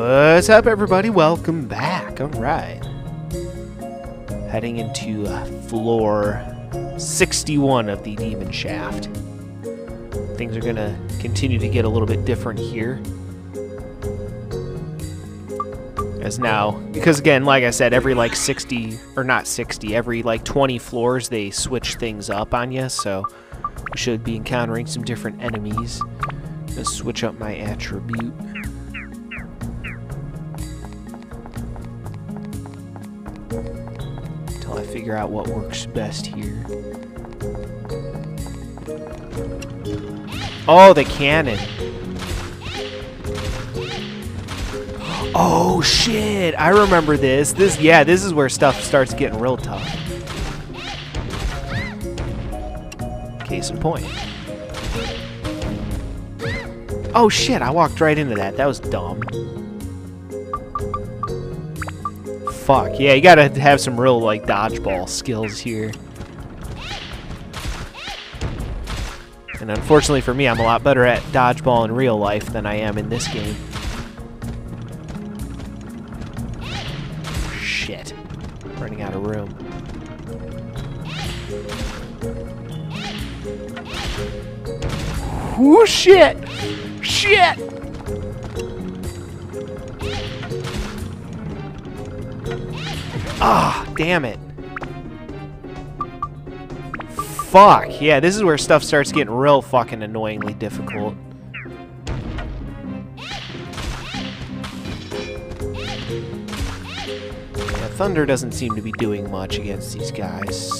What's up, everybody? Welcome back. All right. Heading into uh, floor 61 of the Demon Shaft. Things are going to continue to get a little bit different here. As now, because again, like I said, every like 60, or not 60, every like 20 floors, they switch things up on you, so we should be encountering some different enemies. Let's switch up my attribute. I figure out what works best here. Oh, the cannon. Oh shit! I remember this. This yeah, this is where stuff starts getting real tough. Case in point. Oh shit, I walked right into that. That was dumb. Fuck. Yeah, you gotta have some real like dodgeball skills here. And unfortunately for me, I'm a lot better at dodgeball in real life than I am in this game. Shit. Running out of room. Whoo shit! Shit! Ah, damn it. Fuck. Yeah, this is where stuff starts getting real fucking annoyingly difficult. Yeah, Thunder doesn't seem to be doing much against these guys.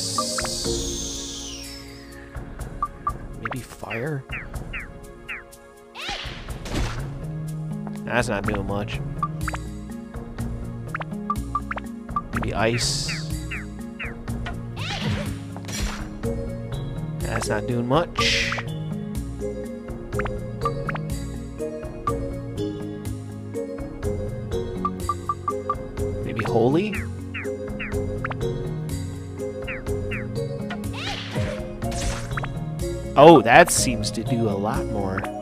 Maybe fire? That's not doing much. Maybe ice. That's not doing much. Maybe holy? Oh, that seems to do a lot more.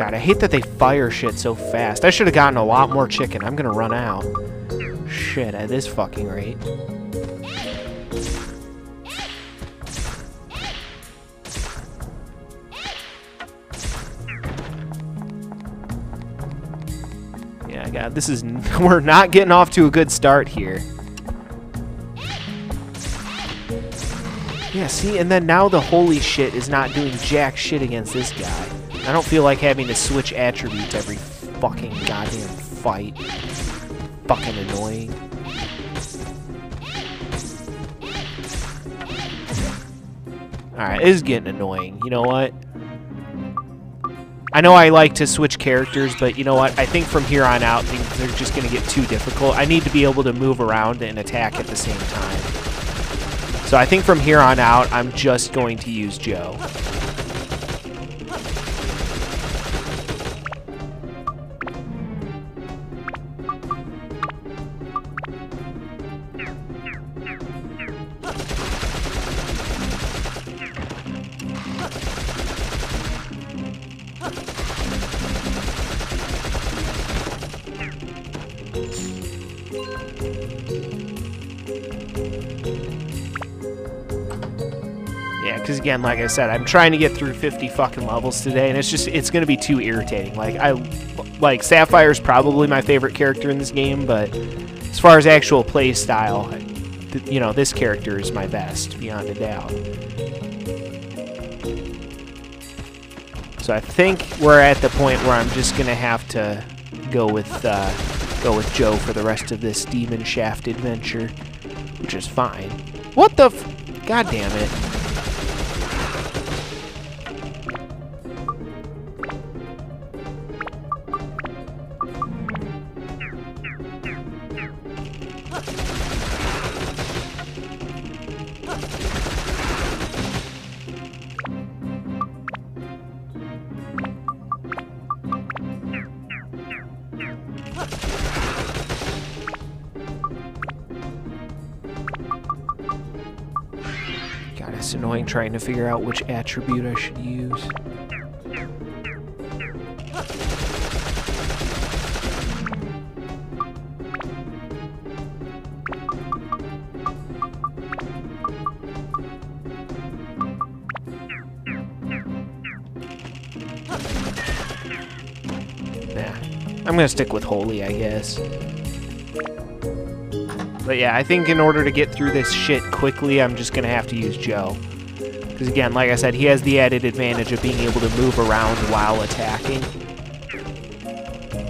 God, I hate that they fire shit so fast. I should have gotten a lot more chicken. I'm gonna run out. Shit, at this fucking rate. Yeah, God, this is... We're not getting off to a good start here. Yeah, see, and then now the holy shit is not doing jack shit against this guy. I don't feel like having to switch attributes every fucking goddamn fight. Fucking annoying. Alright, this is getting annoying. You know what? I know I like to switch characters, but you know what? I think from here on out, are just going to get too difficult. I need to be able to move around and attack at the same time. So I think from here on out, I'm just going to use Joe. Because again, like I said, I'm trying to get through 50 fucking levels today, and it's just, it's to be too irritating. Like, I, like, Sapphire's probably my favorite character in this game, but as far as actual play style, you know, this character is my best, beyond a doubt. So I think we're at the point where I'm just to have to go with, uh, go with Joe for the rest of this Demon Shaft adventure, which is fine. What the f- God damn it. It's annoying trying to figure out which attribute I should use. I'm gonna stick with Holy, I guess. But yeah, I think in order to get through this shit quickly, I'm just gonna have to use Joe. Because again, like I said, he has the added advantage of being able to move around while attacking.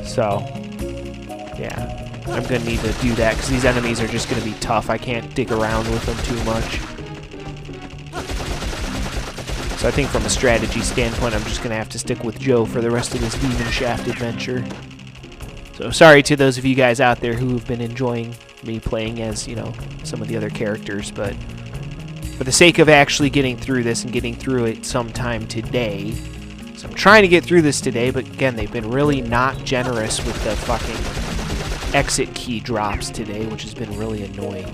So, yeah, I'm gonna need to do that because these enemies are just gonna be tough. I can't dig around with them too much. So I think from a strategy standpoint, I'm just gonna have to stick with Joe for the rest of this Demon Shaft adventure. So sorry to those of you guys out there who have been enjoying me playing as, you know, some of the other characters, but for the sake of actually getting through this and getting through it sometime today, so I'm trying to get through this today, but again, they've been really not generous with the fucking exit key drops today, which has been really annoying.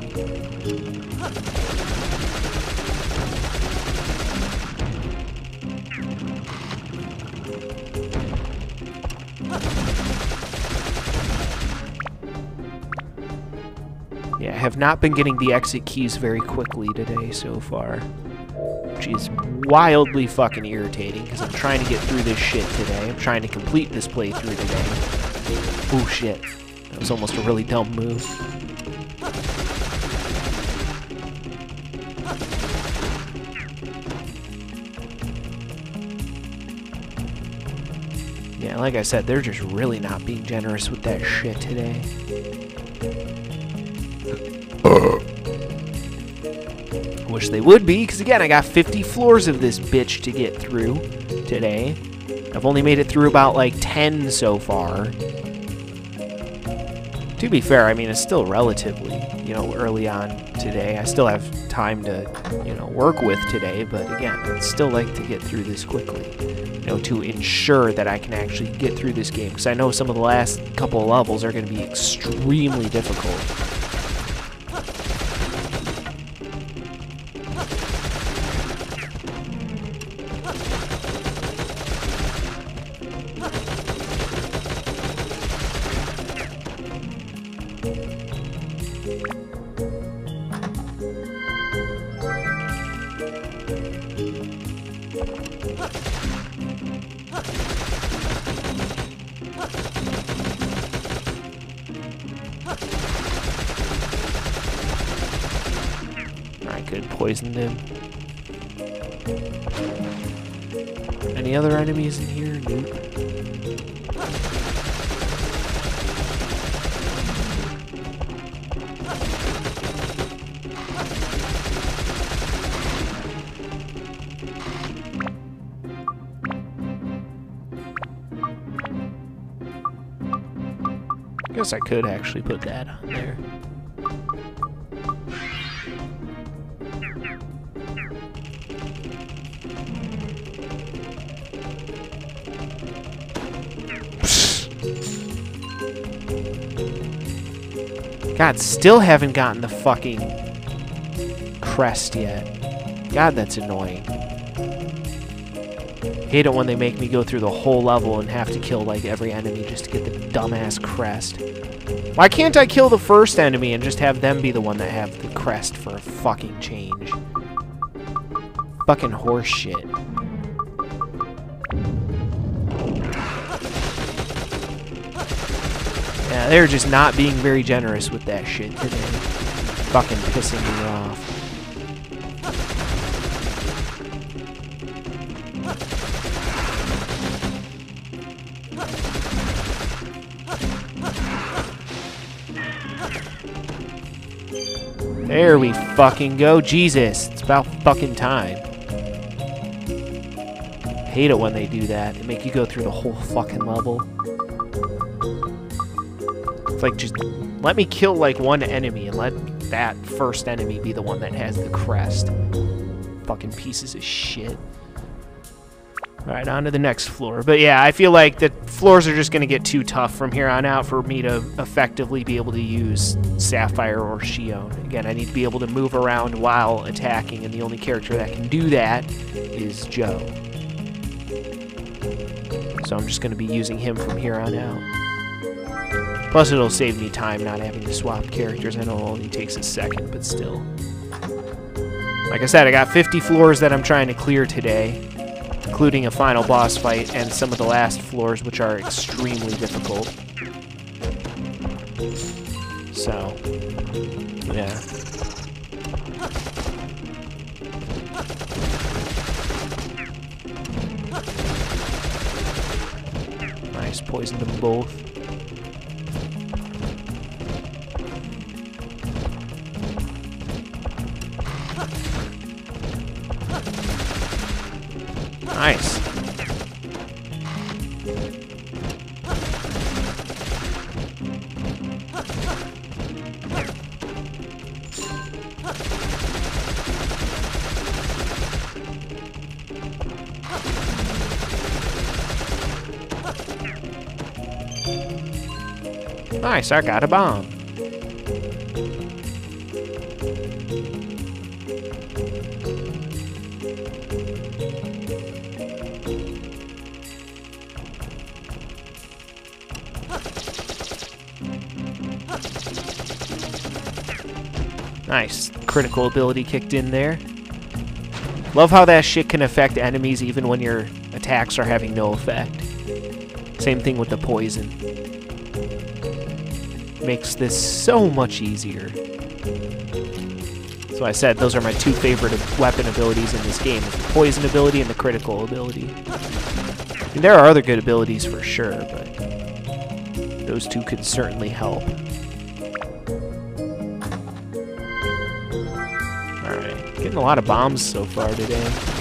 Yeah, I have not been getting the exit keys very quickly today so far. Which is wildly fucking irritating, because I'm trying to get through this shit today. I'm trying to complete this playthrough today. Oh shit. That was almost a really dumb move. Yeah, like I said, they're just really not being generous with that shit today. Uh. Wish they would be, because again, I got 50 floors of this bitch to get through today. I've only made it through about like 10 so far. To be fair, I mean, it's still relatively, you know, early on today. I still have time to, you know, work with today, but again, I'd still like to get through this quickly, you know, to ensure that I can actually get through this game, because I know some of the last couple levels are going to be extremely difficult. I could poison them. Any other enemies in here? Nope. Guess I could actually put that on there. God, still haven't gotten the fucking crest yet. God, that's annoying. Hate it when they make me go through the whole level and have to kill like every enemy just to get the dumbass crest. Why can't I kill the first enemy and just have them be the one that have the crest for a fucking change? Fucking horse shit. Yeah, they're just not being very generous with that shit today. Fucking pissing me off. There we fucking go. Jesus, it's about fucking time. Hate it when they do that. They make you go through the whole fucking level. It's like, just let me kill, like, one enemy and let that first enemy be the one that has the crest. Fucking pieces of shit. Alright, on to the next floor. But yeah, I feel like the floors are just going to get too tough from here on out for me to effectively be able to use Sapphire or Shion. Again, I need to be able to move around while attacking, and the only character that can do that is Joe. So I'm just going to be using him from here on out. Plus, it'll save me time not having to swap characters. I know it only takes a second, but still. Like I said, I got 50 floors that I'm trying to clear today including a final boss fight and some of the last floors, which are extremely difficult. So, yeah. Nice, poisoned them both. Nice. Nice, I got a bomb. Nice. Critical ability kicked in there. Love how that shit can affect enemies even when your attacks are having no effect. Same thing with the poison. Makes this so much easier. So I said those are my two favorite weapon abilities in this game, the poison ability and the critical ability. And there are other good abilities for sure, but those two could certainly help. Getting a lot of bombs so far today.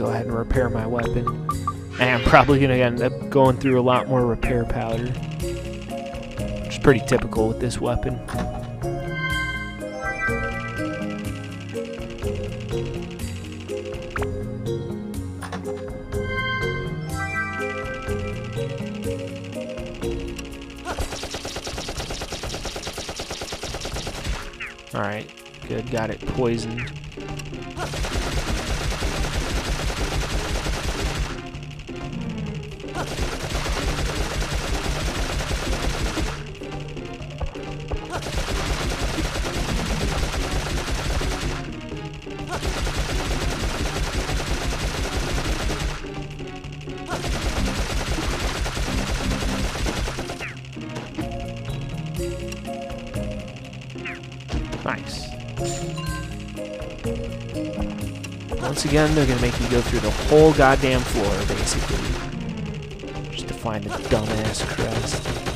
Go ahead and repair my weapon. And I'm probably gonna end up going through a lot more repair powder. Which is pretty typical with this weapon. Alright, good, got it poisoned. Nice. Once again, they're gonna make you go through the whole goddamn floor, basically. Just to find the dumbass crest.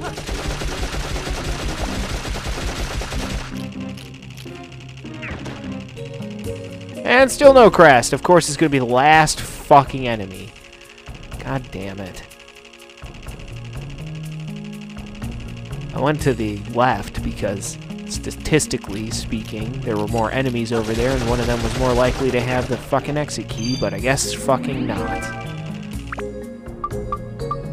Let's go. And still no crest. Of course, it's going to be the last fucking enemy. God damn it. I went to the left because, statistically speaking, there were more enemies over there, and one of them was more likely to have the fucking exit key, but I guess fucking not.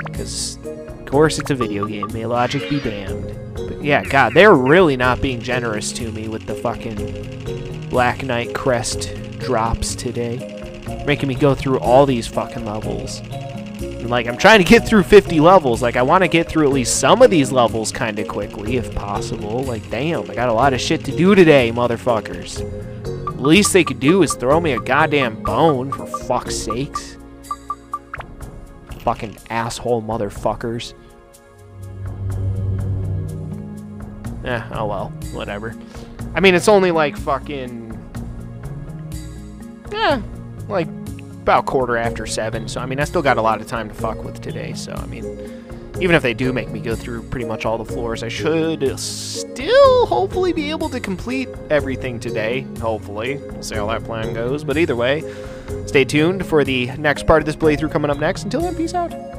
Because, of course, it's a video game. May logic be damned. But yeah, God, they're really not being generous to me with the fucking Black Knight crest drops today. Making me go through all these fucking levels. And, like, I'm trying to get through 50 levels. Like, I want to get through at least some of these levels kind of quickly, if possible. Like, damn, I got a lot of shit to do today, motherfuckers. The least they could do is throw me a goddamn bone, for fuck's sakes. Fucking asshole motherfuckers. Eh, oh well, whatever. I mean, it's only like fucking yeah, like about quarter after seven. So I mean, I still got a lot of time to fuck with today. So I mean, even if they do make me go through pretty much all the floors, I should still hopefully be able to complete everything today. Hopefully, we'll see how that plan goes. But either way, stay tuned for the next part of this playthrough coming up next. Until then, peace out.